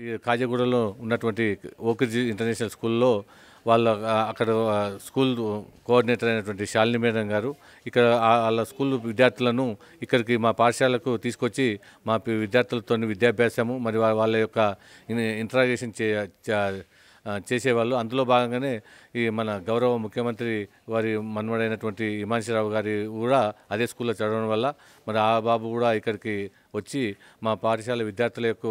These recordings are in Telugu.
ఈ కాజగూడలో ఉన్నటువంటి ఓకిజీ ఇంటర్నేషనల్ స్కూల్లో వాళ్ళ అక్కడ స్కూల్ కోఆర్డినేటర్ అయినటువంటి శాలిని మేడం గారు ఇక్కడ వాళ్ళ స్కూల్ విద్యార్థులను ఇక్కడికి మా పాఠశాలకు తీసుకొచ్చి మా విద్యార్థులతో విద్యాభ్యాసము మరి వాళ్ళ యొక్క ఇంటరాగేషన్ చే చేసేవాళ్ళు. అందులో భాగంగానే ఈ మన గౌరవ ముఖ్యమంత్రి వారి మన్మడైనటువంటి హిమాంశరావు గారి కూడా అదే స్కూల్లో చదవడం వల్ల మరి ఆ బాబు కూడా ఇక్కడికి వచ్చి మా పాఠశాల విద్యార్థుల యొక్క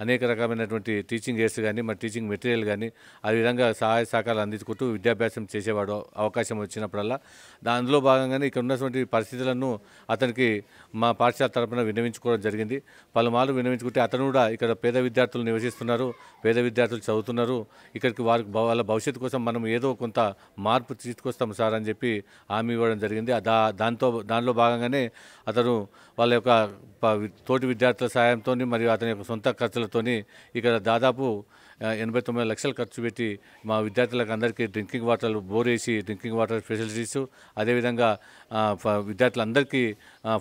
అనేక రకమైనటువంటి టీచింగ్ ఎయిడ్స్ కానీ మన టీచింగ్ మెటీరియల్ కానీ ఆ విధంగా సహాయ సహకారాలు అందించుకుంటూ విద్యాభ్యాసం చేసేవాడు అవకాశం వచ్చినప్పుడల్లా. దానిలో భాగంగానే ఇక్కడ ఉన్నటువంటి పరిస్థితులను అతనికి మా పాఠశాల తరపున విన్నవించుకోవడం జరిగింది. పలుమార్లు విన్నవించుకుంటే అతను కూడా ఇక్కడ పేద విద్యార్థులు నివసిస్తున్నారు పేద విద్యార్థులు చదువుతున్నారు. ఇక్కడికి వారికి వాళ్ళ భవిష్యత్తు కోసం మనం ఏదో కొంత మార్పు తీసుకొస్తాం సార్ అని చెప్పి హామీ ఇవ్వడం జరిగింది. దా దాంతో దానిలో భాగంగానే అతను వాళ్ళ యొక్క తోటి విద్యార్థుల సహాయంతో మరియు అతని యొక్క సొంత ఖర్చుల ఇక్కడ దాదాపు ఎనభై తొమ్మిది లక్షలు ఖర్చు పెట్టి మా విద్యార్థులకు అందరికీ డ్రింకింగ్ వాటర్ బోర్ వేసి డ్రింకింగ్ వాటర్ ఫెసిలిటీస్ అదేవిధంగా ఫ- విద్యార్థులందరికీ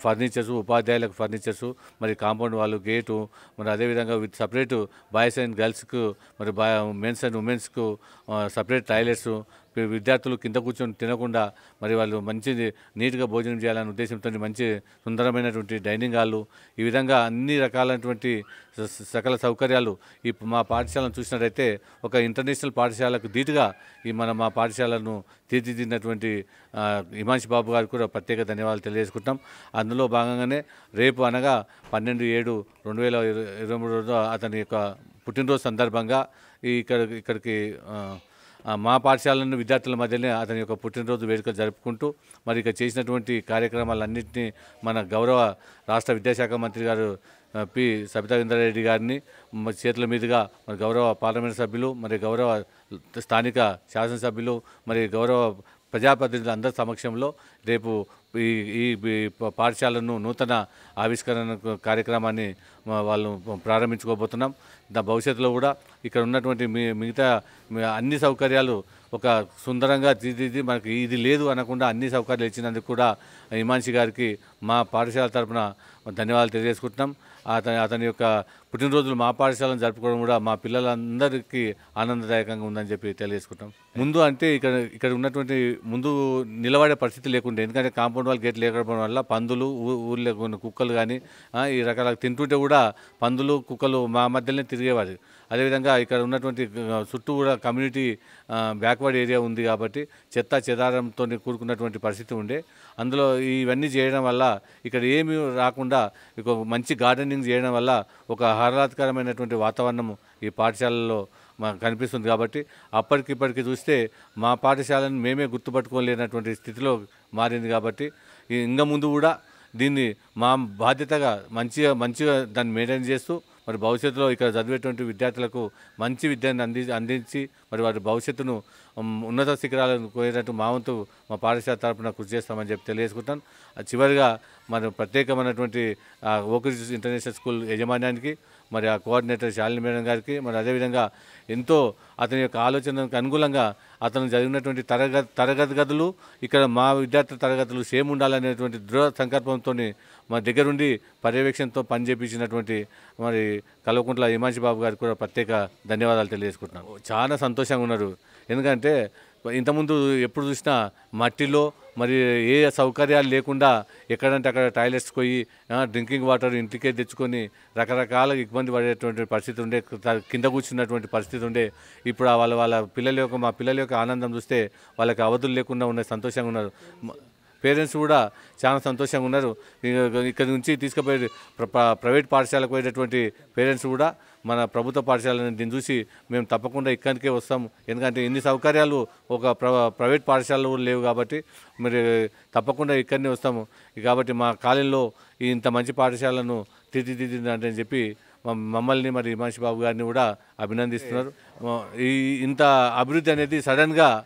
ఫర్నిచర్స్ ఉపాధ్యాయులకు ఫర్నిచర్స్ మరి కాంపౌండ్ వాళ్ళు గేటు మరి అదేవిధంగా విత్ సపరేట్ బాయ్స్ అండ్ గర్ల్స్కు మరి బా మెన్స్ అండ్ ఉమెన్స్కు సపరేట్ టాయిలెట్స్ విద్యార్థులు కింద కూర్చొని తినకుండా మరి వాళ్ళు మంచి నీట్గా భోజనం చేయాలనే ఉద్దేశంతో మంచి సుందరమైనటువంటి డైనింగ్ హాళ్ళు ఈ విధంగా అన్ని రకాలైనటువంటి సకల సౌకర్యాలు ఈ మా పాఠశాలను చూసి చూసినట్టయితే ఒక ఇంటర్నేషనల్ పాఠశాలకు ధీటుగా ఈ మన మా పాఠశాలను తీర్చిదిద్దినటువంటి హిమాంశి బాబు గారికి కూడా ప్రత్యేక ధన్యవాదాలు తెలియజేసుకుంటాం అందులో భాగంగానే రేపు అనగా పన్నెండు ఏడు రెండు వేల ఇరవై ఇరవై మూడు రోజు అతని యొక్క పుట్టినరోజు సందర్భంగా ఈ ఇక్కడ ఇక్కడికి మా పాఠశాలను విద్యార్థుల మధ్యనే అతని యొక్క పుట్టినరోజు వేడుక జరుపుకుంటూ మరి ఇక చేసినటువంటి కార్యక్రమాలన్నింటినీ మన గౌరవ రాష్ట్ర విద్యాశాఖ మంత్రి గారు పి సబితా ఇంద్రారెడ్డి గారిని చేతుల మీదుగా మరి గౌరవ పార్లమెంట్ సభ్యులు మరి గౌరవ స్థానిక శాసనసభ్యులు మరి గౌరవ ప్రజాప్రతినిధుల అందరి సమక్షంలో రేపు ఈ ఈ పాఠశాలను నూతన ఆవిష్కరణ కార్యక్రమాన్ని వాళ్ళు ప్రారంభించుకోబోతున్నాం. దా భవిష్యత్తులో కూడా ఇక్కడ ఉన్నటువంటి మీ మిగతా అన్ని సౌకర్యాలు ఒక సుందరంగా తీర్చిది మనకి ఇది లేదు అనకుండా అన్ని సౌకర్యాలు ఇచ్చినందుకు కూడా హిమాన్షి గారికి మా పాఠశాల తరపున ధన్యవాదాలు తెలియజేసుకుంటున్నాం. అతని అతని యొక్క పుట్టినరోజులు మా పాఠశాలను జరుపుకోవడం కూడా మా పిల్లలందరికీ ఆనందదాయకంగా ఉందని చెప్పి తెలియజేసుకుంటాం ముందు అంటే ఇక్కడ ఇక్కడ ఉన్నటువంటి ముందు నిలబడే పరిస్థితి లేకుండే ఎందుకంటే కాంపౌండ్ వాల్ గేట్ లేకపోవడం వల్ల పందులు ఊళ్ళో కొన్ని కుక్కలు కానీ ఈ రకాల తింటుంటే కూడా పందులు కుక్కలు మా మధ్యలోనే తిరిగేవారు. అదేవిధంగా ఇక్కడ ఉన్నటువంటి చుట్టూ కూడా కమ్యూనిటీ బ్యాక్వర్డ్ ఏరియా ఉంది కాబట్టి చెత్త చెదారంతో కూడుకున్నటువంటి పరిస్థితి ఉండే. అందులో ఇవన్నీ చేయడం వల్ల ఇక్కడ ఏమి రాకుండా మంచి గార్డెనింగ్ చేయడం వల్ల ఒక ఆహ్లాదకరమైనటువంటి వాతావరణం ఈ పాఠశాలలో మాకు కనిపిస్తుంది కాబట్టి అప్పటికిప్పటికి చూస్తే మా పాఠశాలను మేమే గుర్తుపట్టుకోలేనటువంటి స్థితిలో మారింది కాబట్టి ఇంకా ముందు కూడా దీన్ని మా బాధ్యతగా మంచిగా మంచిగా దాన్ని మెయింటైన్ చేస్తూ మరి భవిష్యత్తులో ఇక్కడ చదివేటువంటి విద్యార్థులకు మంచి విద్యను అంది అందించి మరి వారి భవిష్యత్తును ఉన్నత శిఖరాలను కోరేటట్టు మా వంతు మా పాఠశాల తరపున కృషి చేస్తామని చెప్పి తెలియజేసుకుంటాను. చివరిగా మరి ప్రత్యేకమైనటువంటి ఆ, ఓకరిజ్ ఇంటర్నేషనల్ స్కూల్ యాజమాన్యానికి మరి ఆ కోఆర్డినేటర్ శాలిని మేడం గారికి మరి అదేవిధంగా ఎంతో అతని యొక్క ఆలోచనకు అనుకూలంగా అతను జరిగినటువంటి తరగతి తరగతి గదులు ఇక్కడ మా విద్యార్థుల తరగతులు సేమ్ ఉండాలనేటువంటి దృఢ సంకల్పంతో మా దగ్గరుండి పర్యవేక్షణతో పనిచేపించినటువంటి మరి కల్వకుంట్ల హిమాంశి బాబు గారికి కూడా ప్రత్యేక ధన్యవాదాలు తెలియజేసుకుంటున్నాను. చాలా సంతోషంగా ఉన్నారు. ఎందుకంటే ఇంతకుముందు ఎప్పుడు చూసినా మట్టిలో మరి ఏ సౌకర్యాలు లేకుండా ఎక్కడంటే అక్కడ టాయిలెట్స్ పోయి డ్రింకింగ్ వాటర్ ఇంటికే తెచ్చుకొని రకరకాల ఇబ్బంది పడేటువంటి పరిస్థితి ఉండే కింద కూర్చున్నటువంటి పరిస్థితి ఉండే. ఇప్పుడు వాళ్ళ వాళ్ళ పిల్లల యొక్క మా పిల్లల యొక్క ఆనందం చూస్తే వాళ్ళకి అవధులు లేకుండా ఉన్న సంతోషంగా ఉన్నారు. పేరెంట్స్ కూడా చాలా సంతోషంగా ఉన్నారు. ఇక్కడి ఇక్కడ నుంచి తీసుకుపోయే ప్ర- ప్రైవేట్ పాఠశాలకు పోయేటటువంటి పేరెంట్స్ కూడా మన ప్రభుత్వ పాఠశాలని దీన్ని చూసి మేము తప్పకుండా ఇక్కడికే వస్తాం. ఎందుకంటే ఇన్ని సౌకర్యాలు ఒక ప్ర ప్రైవేట్ పాఠశాలలు లేవు కాబట్టి మరి తప్పకుండా ఇక్కడనే వస్తాము. కాబట్టి మా కాలేజీలో ఇంత మంచి పాఠశాలను తీర్చిదిద్దిందంటే అని చెప్పి మ- మమ్మల్ని మరి హిమాంశి బాబు గారిని కూడా అభినందిస్తున్నారు. ఈ ఇంత అభివృద్ధి అనేది సడన్గా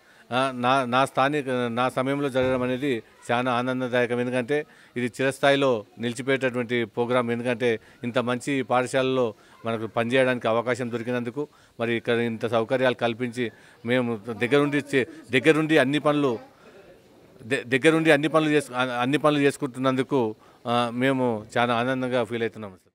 నా నా స్థానిక నా సమయంలో జరగడం అనేది చాలా ఆనందదాయకం. ఎందుకంటే ఇది చిరస్థాయిలో నిలిచిపోయేటటువంటి ప్రోగ్రాం ఎందుకంటే ఇంత మంచి పాఠశాలలో మనకు పనిచేయడానికి అవకాశం దొరికినందుకు మరి ఇక్కడ ఇంత సౌకర్యాలు కల్పించి మేము దగ్గరుండి చే- దగ్గరుండి అన్ని పనులు దగ్గరుండి అన్ని పనులు చేసు అన్ని పనులు చేసుకుంటున్నందుకు మేము చాలా ఆనందంగా ఫీల్ అవుతున్నాం సార్.